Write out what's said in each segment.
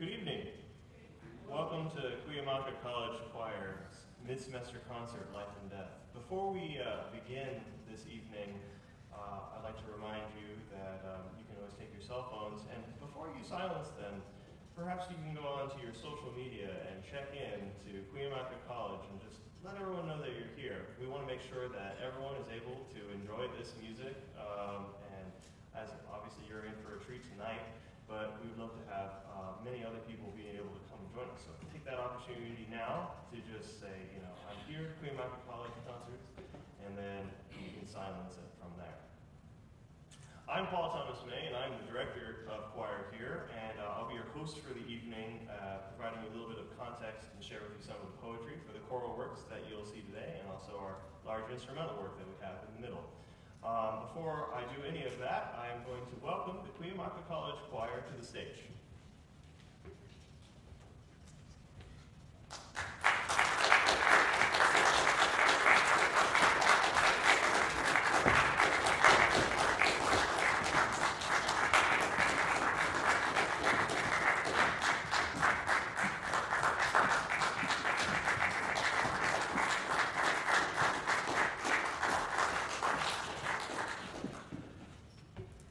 Good evening. Welcome to Cuyamaca College Choir's mid-semester concert, Life and Death. Before we uh, begin this evening, uh, I'd like to remind you that um, you can always take your cell phones, and before you silence them, perhaps you can go on to your social media and check in to Cuyamaca College and just let everyone know that you're here. We want to make sure that everyone is able to enjoy this music, um, and as obviously you're in for a treat tonight, but we would love to have uh, many other people being able to come and join us. So take that opportunity now to just say, you know, I'm here at Cuyamaca College concerts, and then you can silence it from there. I'm Paul Thomas May, and I'm the director of choir here, and uh, I'll be your host for the evening, uh, providing you a little bit of context and share with you some of the poetry for the choral works that you'll see today, and also our large instrumental work that we have in the middle. Um, before I do any of that, I am going to welcome the Cuyamaca College Choir to the stage.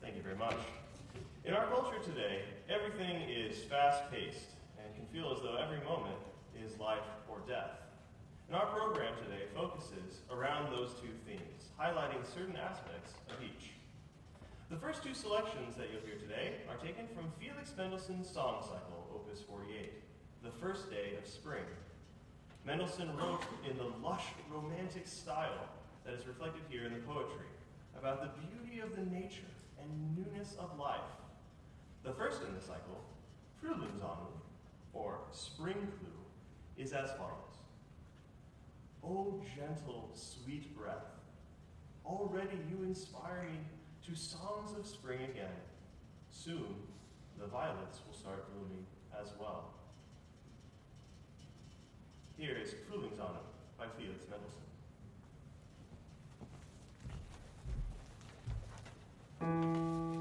Thank you very much. In our culture today, everything is fast paced and can feel as though every moment is life or death. And our program today focuses around those two themes, highlighting certain aspects of each. The first two selections that you'll hear today are taken from Felix Mendelssohn's Song Cycle, Opus 48, The First Day of Spring. Mendelssohn wrote in the lush, romantic style that is reflected here in the poetry about the beauty of the nature and newness of life. The first in the cycle, Frühlingssonne, or Spring Clue, is as follows. O gentle, sweet breath, already you inspire me to songs of spring again. Soon the violets will start blooming as well. Here is Frühlingssonne by Felix Mendelssohn. Schon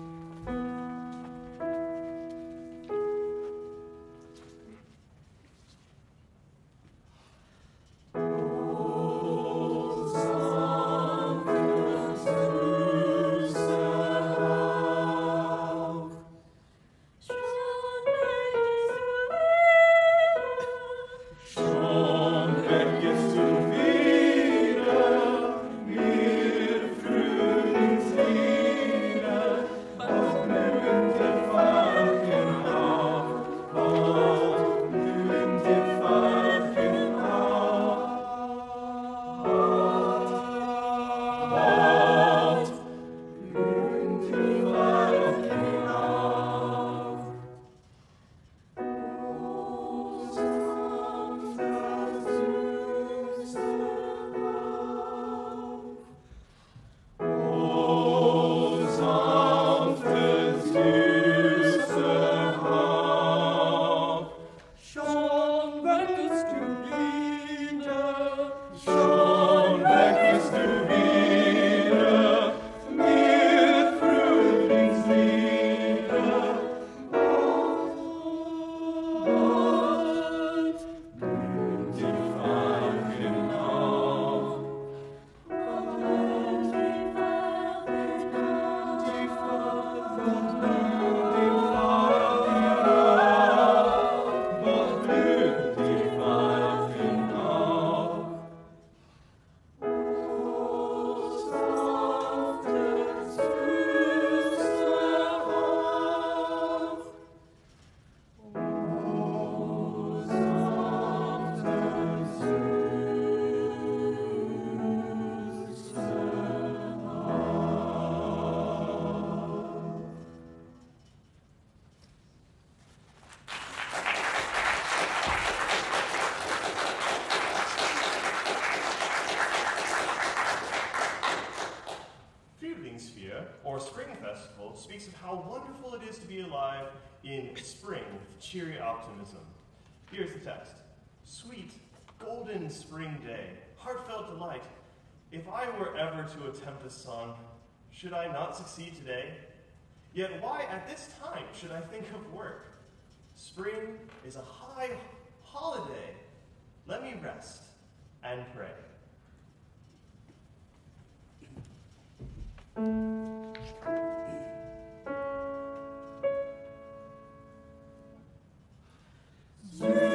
optimism. Here's the text Sweet, golden spring day, heartfelt delight. If I were ever to attempt a song, should I not succeed today? Yet why at this time should I think of work? Spring is a high holiday. Let me rest and pray. Charles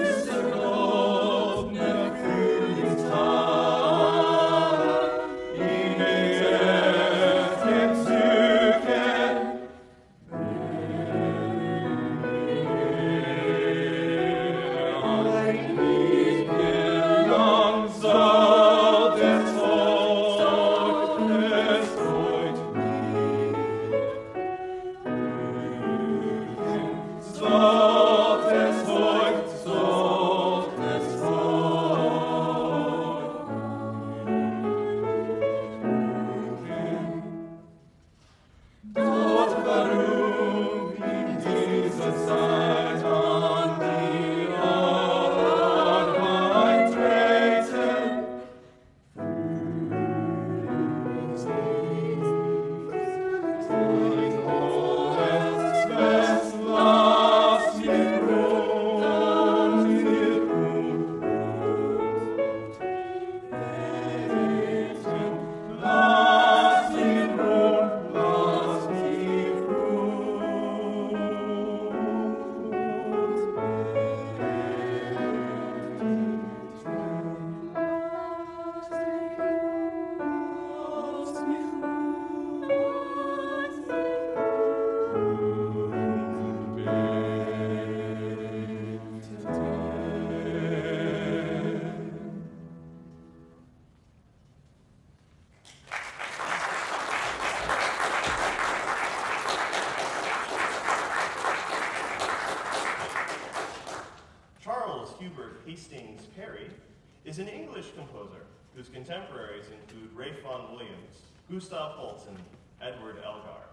contemporaries include Ralph Vaughan Williams, Gustav Holst, and Edward Elgar.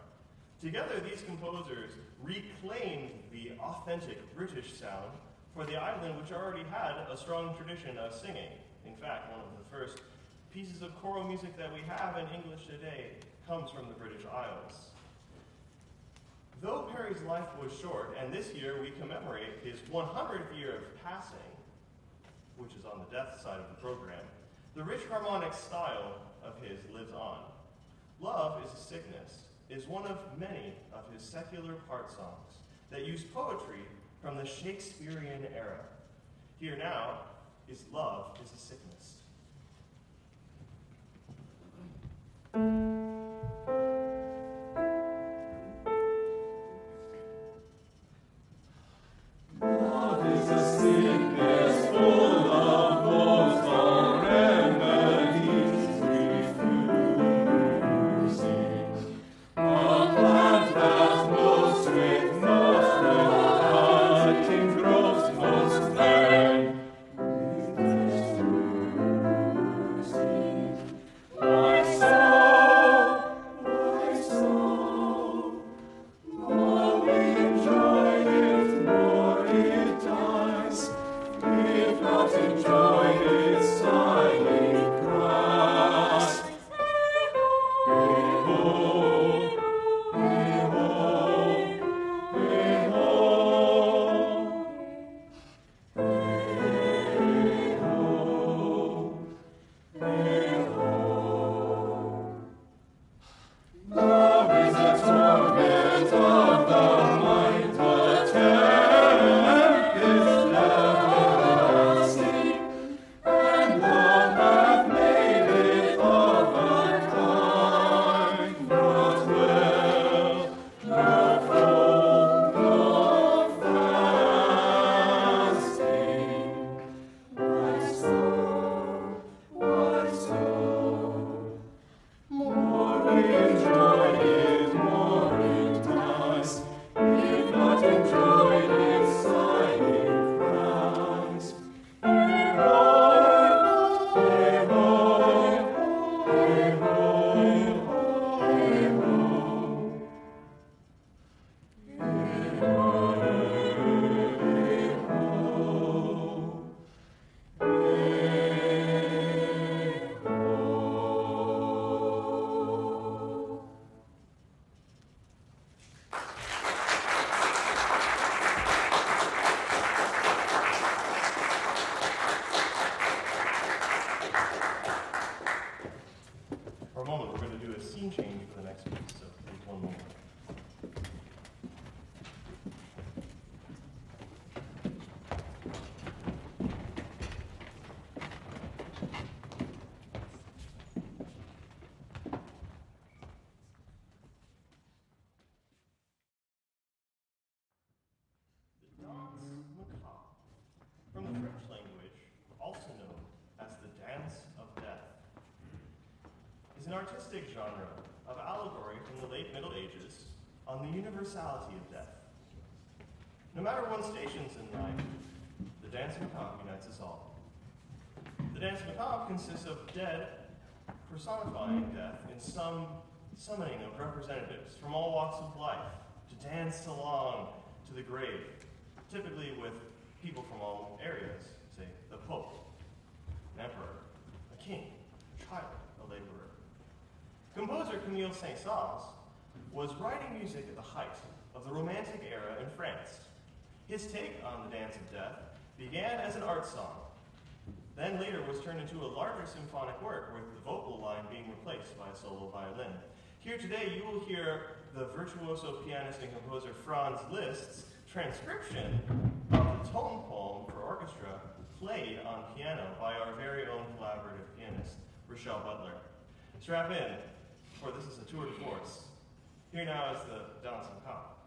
Together, these composers reclaimed the authentic British sound for the island, which already had a strong tradition of singing. In fact, one of the first pieces of choral music that we have in English today comes from the British Isles. Though Parry's life was short, and this year we commemorate his 100th year of passing, which is on the death side of the program, the rich harmonic style of his lives on. Love is a sickness is one of many of his secular part songs that use poetry from the Shakespearean era. Here now is Love is a Sickness. Artistic genre of allegory from the late Middle Ages on the universality of death. No matter one's stations in life, the danse macabre unites us all. The danse macabre consists of dead personifying death in some summoning of representatives from all walks of life to dance along to the grave, typically with people from all areas, say the Pope, an emperor, a king, a child, a laborer. Composer Camille Saint-Saëns was writing music at the height of the Romantic era in France. His take on the Dance of Death began as an art song, then later was turned into a larger symphonic work with the vocal line being replaced by a solo violin. Here today you will hear the virtuoso pianist and composer Franz Liszt's transcription of the tone poem for orchestra played on piano by our very own collaborative pianist, Rochelle Butler. Strap in, for this is a tour de force. Here now is the Danse Macabre.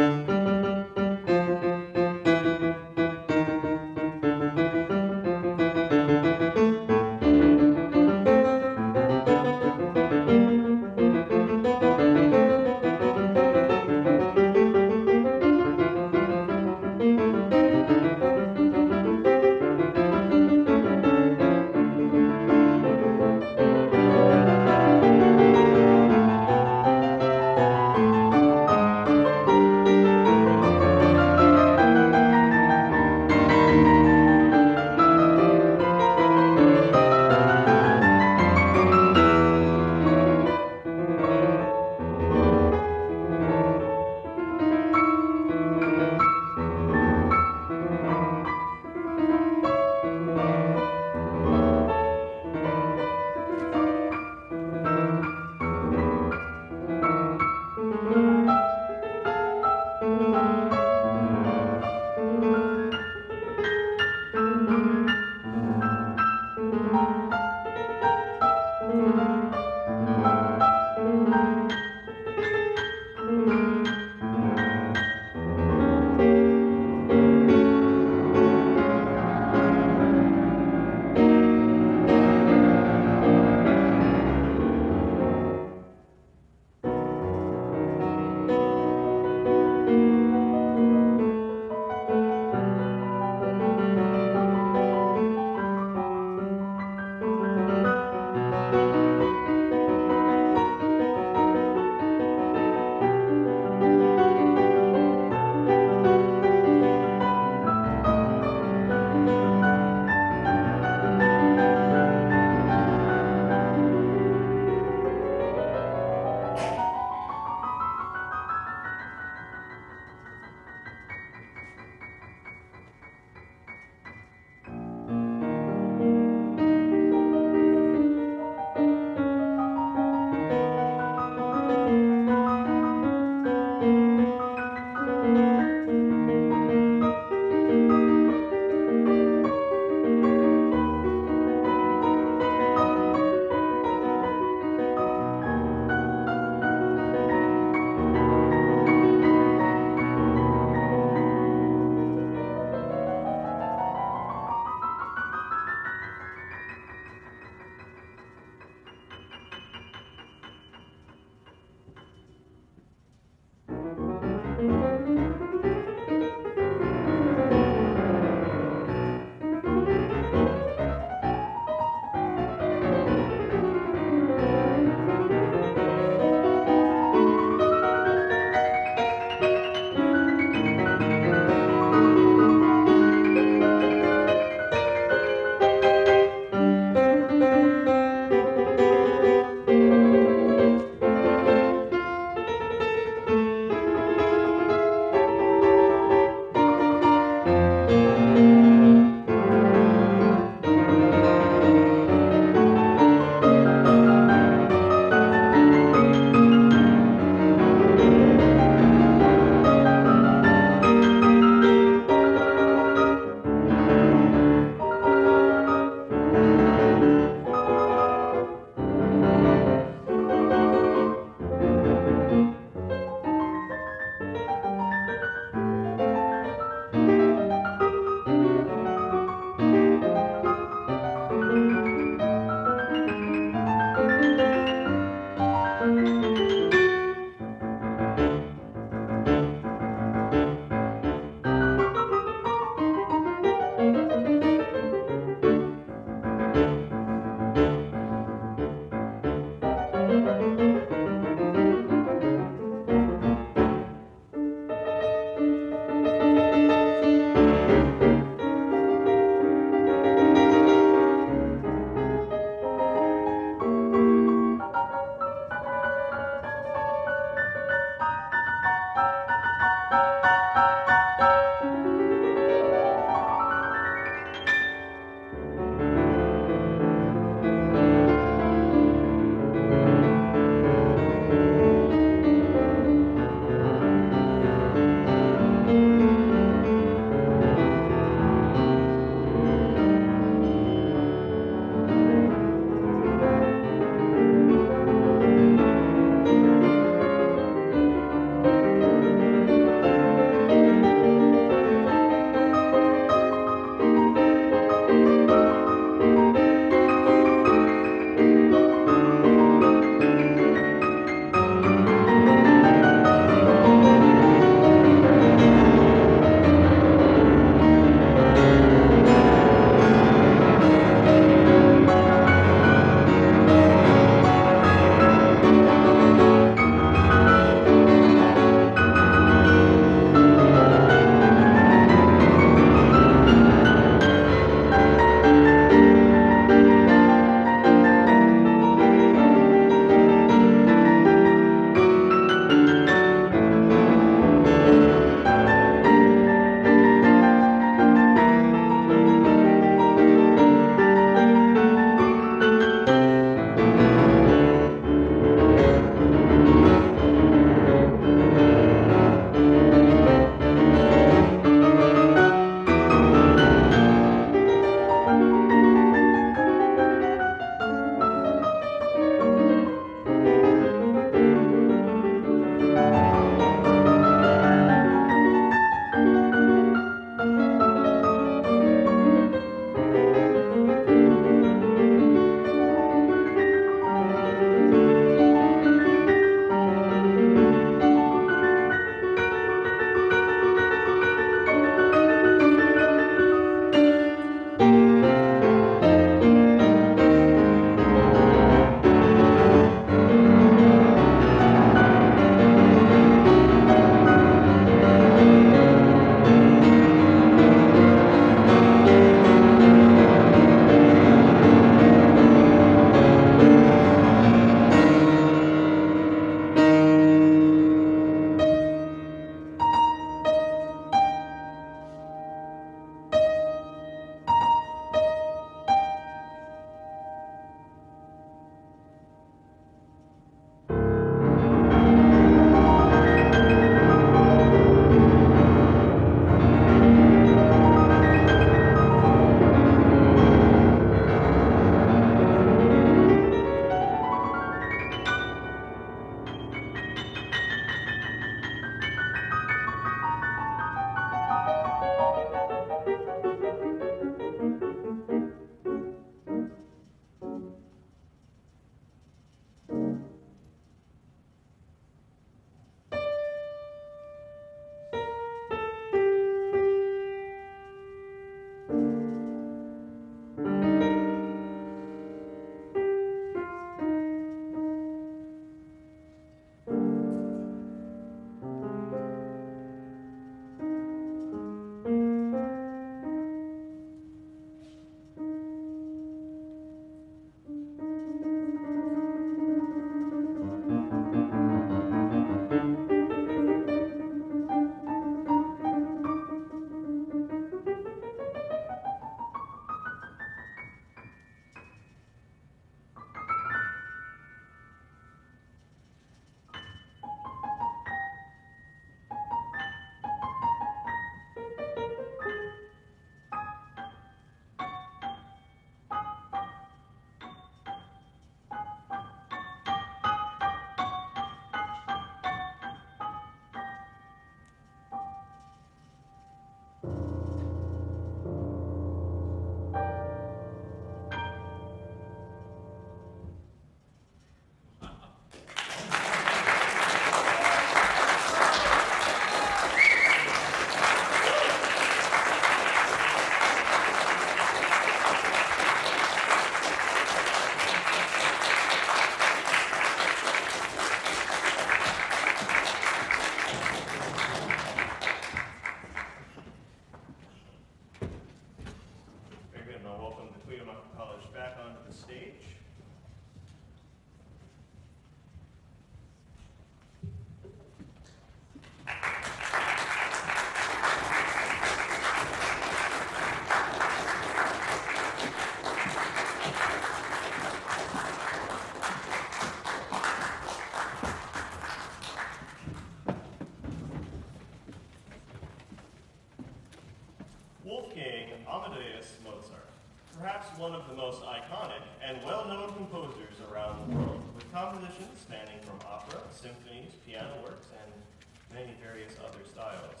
Many various other styles.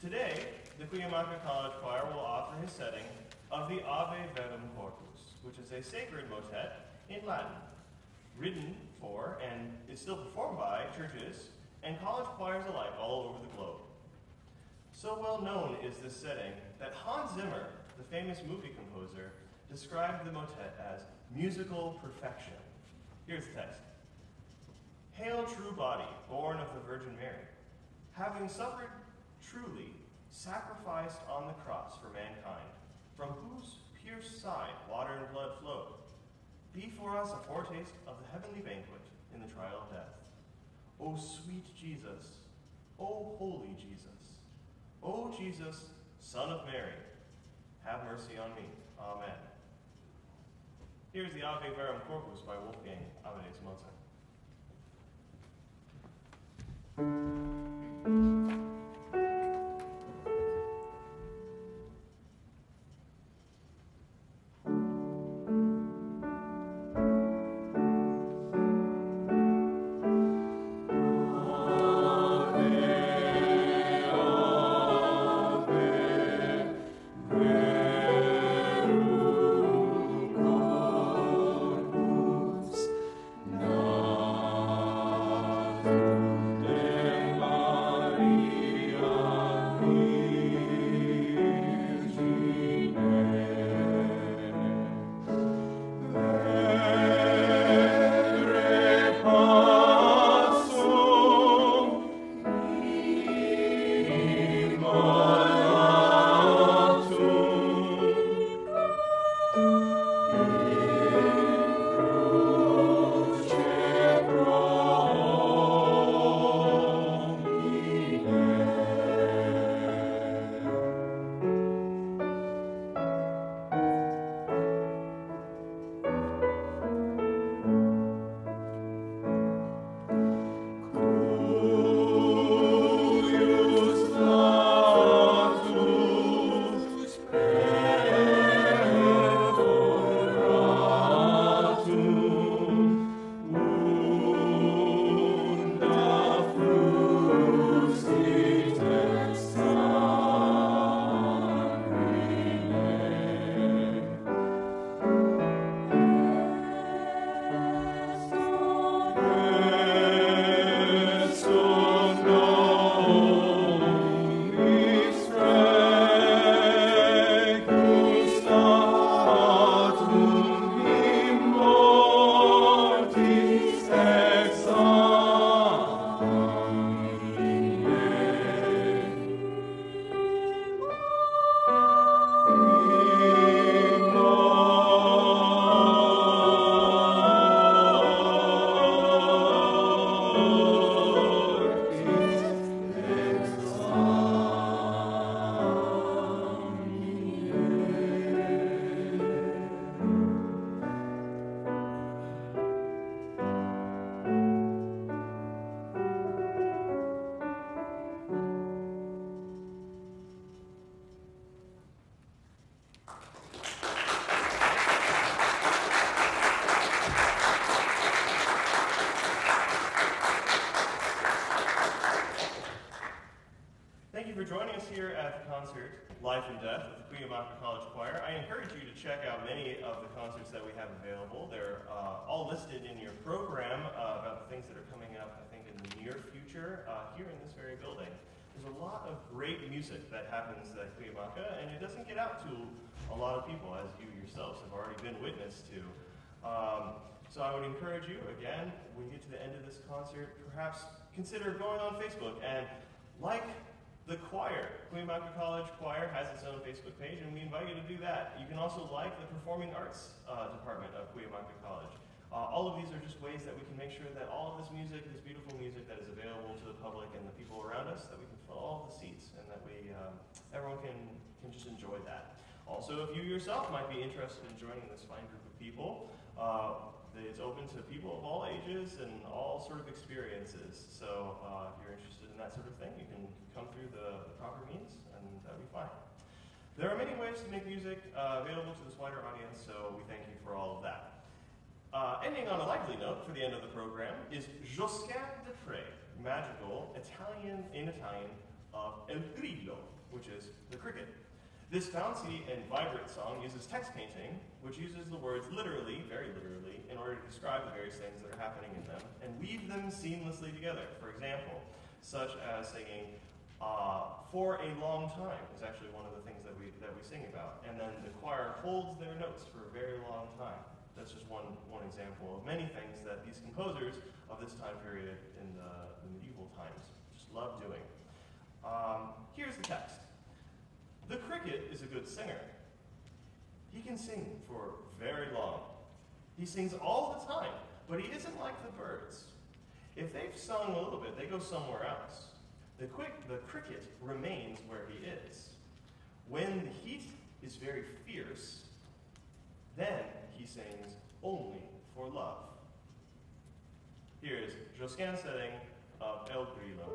Today, the Cuyamaca College Choir will offer his setting of the Ave Verum Corpus, which is a sacred motet in Latin, written for and is still performed by churches and college choirs alike all over the globe. So well known is this setting that Hans Zimmer, the famous movie composer, described the motet as musical perfection. Here's the text. Hail, true body, born of the Virgin Mary, having suffered truly, sacrificed on the cross for mankind, from whose pierced side water and blood flowed, be for us a foretaste of the heavenly banquet in the trial of death. O sweet Jesus, O holy Jesus, O Jesus, Son of Mary, have mercy on me. Amen. Here's the Ave Verum Corpus by Wolfgang Amadeus Mozart. thank you concert Life and Death with the Cuyamaca College Choir. I encourage you to check out many of the concerts that we have available. They're uh, all listed in your program uh, about the things that are coming up, I think, in the near future uh, here in this very building. There's a lot of great music that happens at Cuyamaca, and it doesn't get out to a lot of people, as you yourselves have already been witness to. Um, so I would encourage you, again, when you get to the end of this concert, perhaps consider going on Facebook and like The choir, Queen Cuyamaca College Choir, has its own Facebook page, and we invite you to do that. You can also like the Performing Arts uh, Department of Cuyamaca College. Uh, all of these are just ways that we can make sure that all of this music, this beautiful music that is available to the public and the people around us, that we can fill all the seats and that we, um, everyone can, can just enjoy that. Also, if you yourself might be interested in joining this fine group of people, uh, it's open to people of all ages and all sort of experiences. So uh, if you're interested in that sort of thing, through the, proper means, and that'll be fine. There are many ways to make music uh, available to this wider audience, so we thank you for all of that. Uh, ending on a lively note for the end of the program is Josquin des Prez, magical Italian in Italian of El Grillo, which is the cricket. This bouncy and vibrant song uses text painting, which uses the words literally, very literally, in order to describe the various things that are happening in them and weave them seamlessly together. For example, such as singing uh, "For a Long Time" is actually one of the things that we that we sing about, and then the choir holds their notes for a very long time. That's just one one example of many things that these composers of this time period in the, the medieval times just love doing. Um, here's the text. The cricket is a good singer. He can sing for very long. He sings all the time, but he isn't like the birds. If they've sung a little bit, they go somewhere else. The, quick, the cricket remains where he is. When the heat is very fierce, then he sings only for love. Here is Josquin setting of El Grillo.